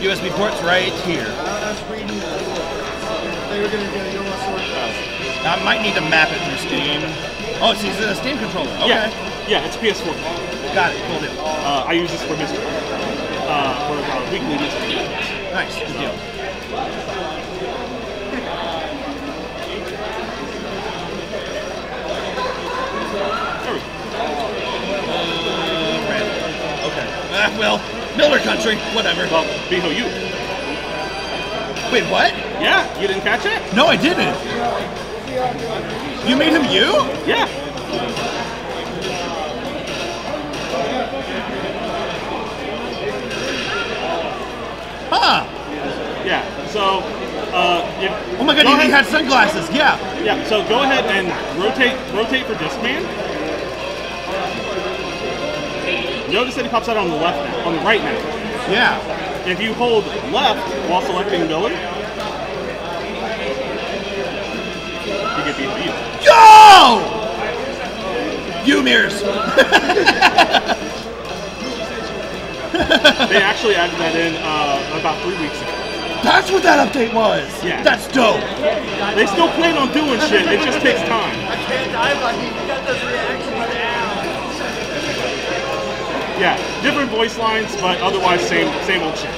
USB port's right here. They were gonna get a yellow. I might need to map it through Steam. Oh, it's a Steam controller. Okay. Yeah, yeah, it's PS4. Got it. Cool deal. Uh, I use this for Mr. Uh, for uh, weekly Mr. Nice. Good deal. There we go. Uh. Okay. Ah, well, Miller Country. Whatever. Well, you. Wait, what? Yeah, you didn't catch it? No, I didn't. You made him you? Yeah. Huh. Yeah. So, uh, if, Oh my god, go he, he ahead- had sunglasses. Yeah. Yeah, so go ahead and rotate rotate for Discman. Notice that he pops out on the left now, on the right now. Yeah. If you hold left while selecting Billy, you get beat you. Yo! You mirrors. They actually added that in uh, about three weeks ago. That's what that update was. Yeah. That's dope. They still plan on doing shit. It just takes time. I can't die, buddy. You got those reactions now. Yeah, different voice lines, but otherwise same same old shit.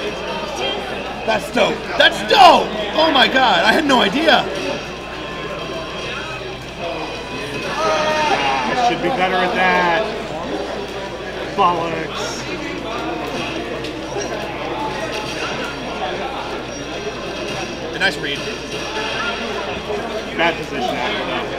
That's dope. That's dope. Oh my god, I had no idea. Ah, should be better at that. Bollocks. A nice read. Bad position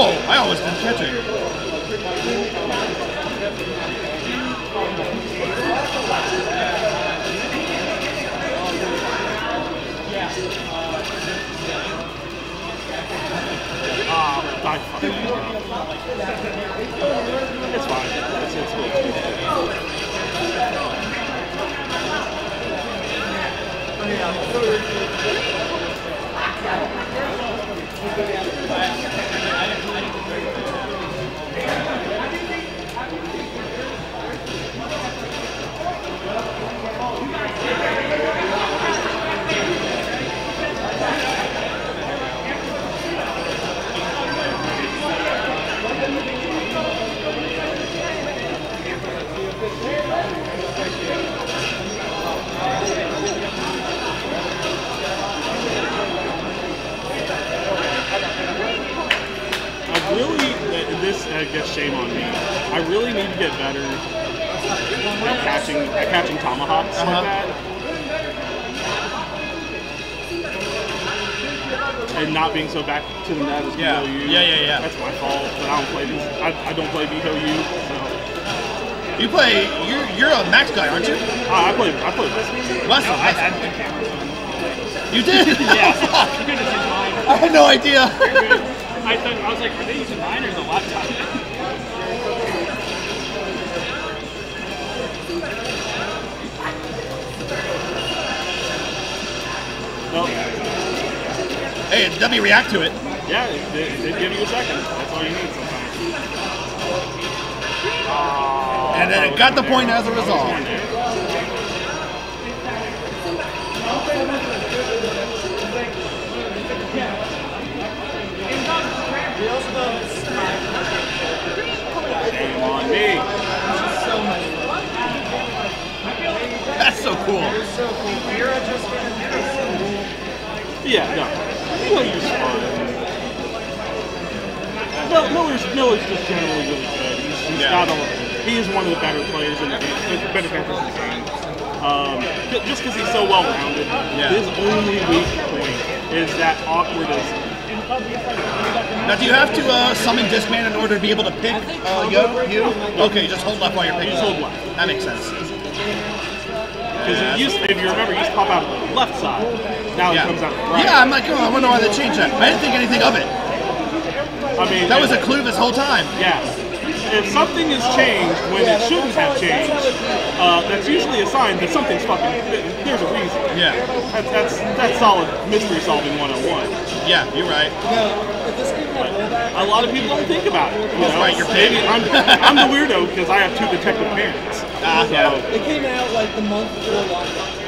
Whoa, I almost didn't catch it. Uh, gets shame on me. I really need to get better at catching at catching tomahawks Uh-huh. like that. And not being so back to the net as Yeah. BOU. Yeah, yeah, yeah. That's my fault, but I don't play these. I, I don't play BOU, so You play. You're you're a max guy, aren't you? uh, I play. I play. Weston. I had the camera. You did? Yeah, fuck. you could just use mine. I had no idea. I thought I was like, are they using mine or the laptop? No, hey, let me react to it. yeah, they, it, it give you a second. That's all you need sometimes. And then it got the point as a result. Shame on me. So much fun. That's so cool. You're so cool. Mira just gonna do this. Yeah, no. Miller's fun. Mil- Miller's Miller's just generally really good. He's, he's Yeah. got a, he is one of the better players in the game, better characters in the game. Um, ju- just because he's so well rounded. Yeah. His only weak point is that awkwardness. Now, do you have to uh, summon Discman in order to be able to pick uh, yo, you? Okay, just hold left while you're picking. Just hold left. That makes sense. Because if you remember, he used to pop out of the left side. Now Yeah. he comes out of the right. Yeah, I'm like, oh, I wonder why they changed that. I didn't think anything of it. I mean, That was a clue this whole time. Yeah. if something is changed when it shouldn't have changed, uh, that's usually a sign that something's fucking. There's a reason. Yeah. That's that's that's solid mystery solving 101. Yeah, you're right. if A lot of people don't think about it. You That's know? right, you're Maybe paying. I'm, I'm the weirdo because I have two detective parents. Ah, So, yeah. it came out like the month before lockdown.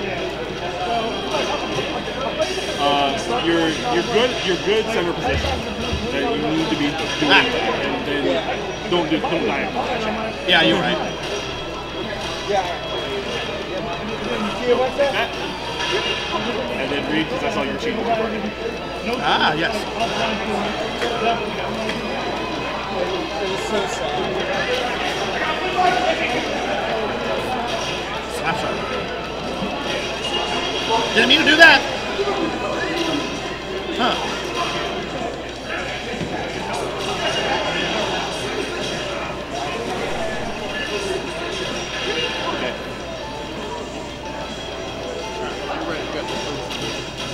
uh, you're you're good. You're good center position that you need to be doing, Ah. and then don't do don't die of that. Yeah, you're right. That, and then read because I saw your cheat. Ah, yes. Sad. Didn't mean to do that. Huh.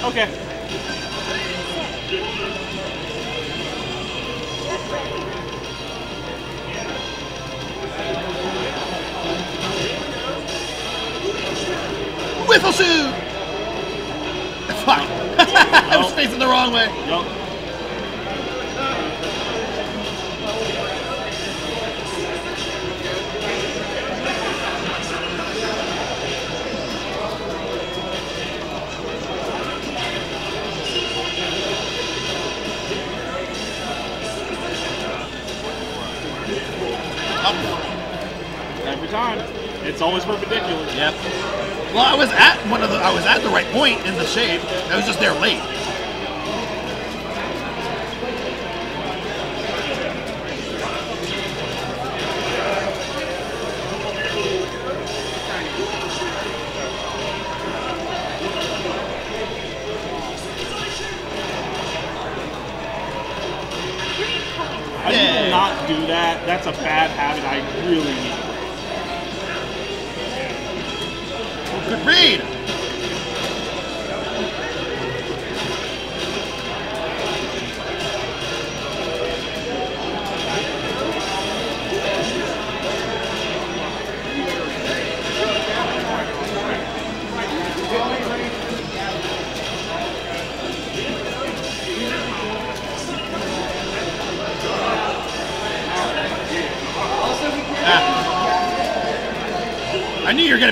Okay. Whistle suit! Fuck. I was facing the wrong way. Yup. Every time. It's always perpendicular. Yep. Well, I was at one of the. I was at the right point in the shape. I was just there late. Yeah. not do that. That's a bad habit I really need to break. Good read.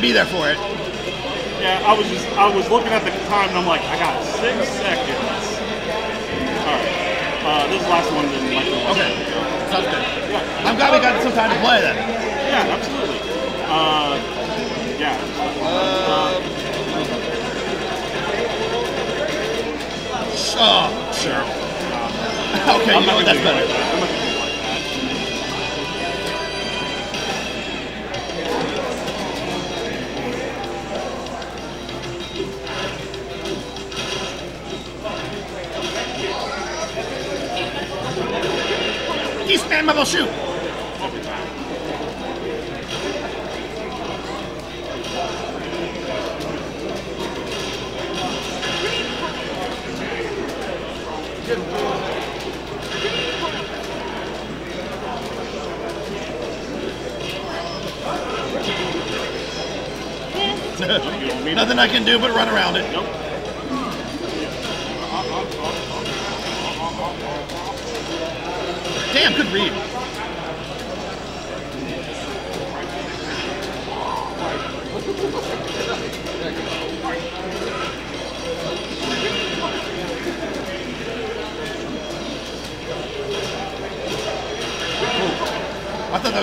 Be there for it. Yeah, I was just I was looking at the time and I'm like, I got six seconds. Alright. Uh, this last one like the Okay. Sounds good. Yeah, I'm glad we got some time to play then. yeah, absolutely. Uh, yeah. Oh, sure. Okay, I'm you know what? That's better. Shoot. Overtime. You don't Nothing I can do but run around it. Nope. Damn, good read.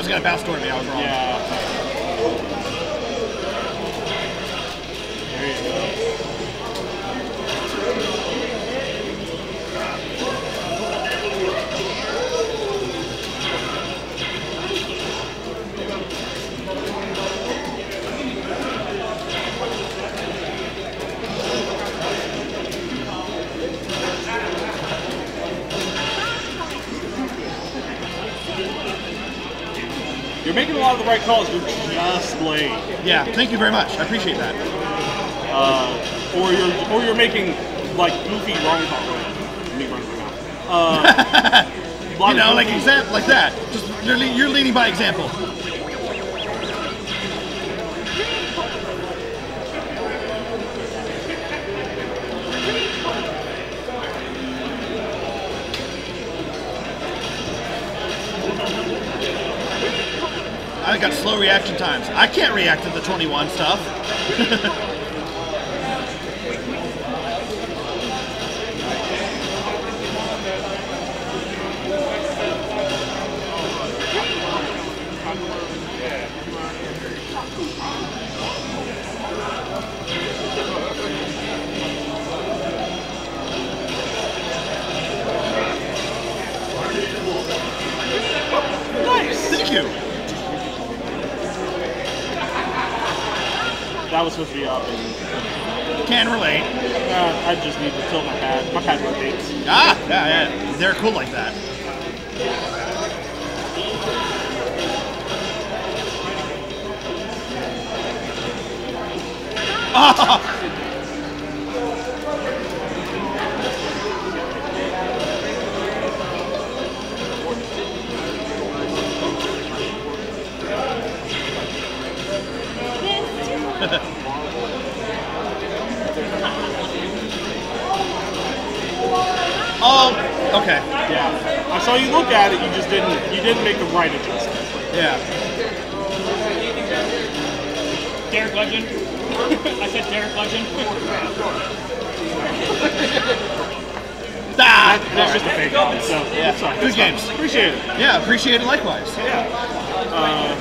Was gonna bounce toward me. I was wrong. Yeah. You're making a lot of the right calls. You're just late. Yeah, thank you very much. I appreciate that. Uh, or you're or you're making like goofy wrong calls. Me running around. Uh, You know, like example, like that. Just you're, le- you're leading by example. I got slow reaction times. I can't react to the 21 stuff. was supposed to be up. Can relate. Uh, I just need to tilt my pad. My pad rotates. Ah, yeah, yeah. They're cool like that. Ah! Oh, okay. Yeah. I saw you look at it. You just didn't. You didn't make the right adjustment. Yeah. Derek Legend. I said Derek Legend. Ah, That's just a fake out. So Yeah. it's fine. Good It's fine. games. Appreciate it. yeah, appreciate it likewise. Yeah. Uh,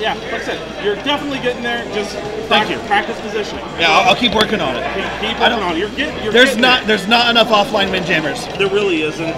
yeah. Like I said, you're definitely getting there. Just Thank prac- you. Practice positioning. Yeah, I'll, I'll keep working on it. Keep, keep I don't- working on it. You're getting. You're There's getting not there. there's not enough offline Windjammers. There really isn't.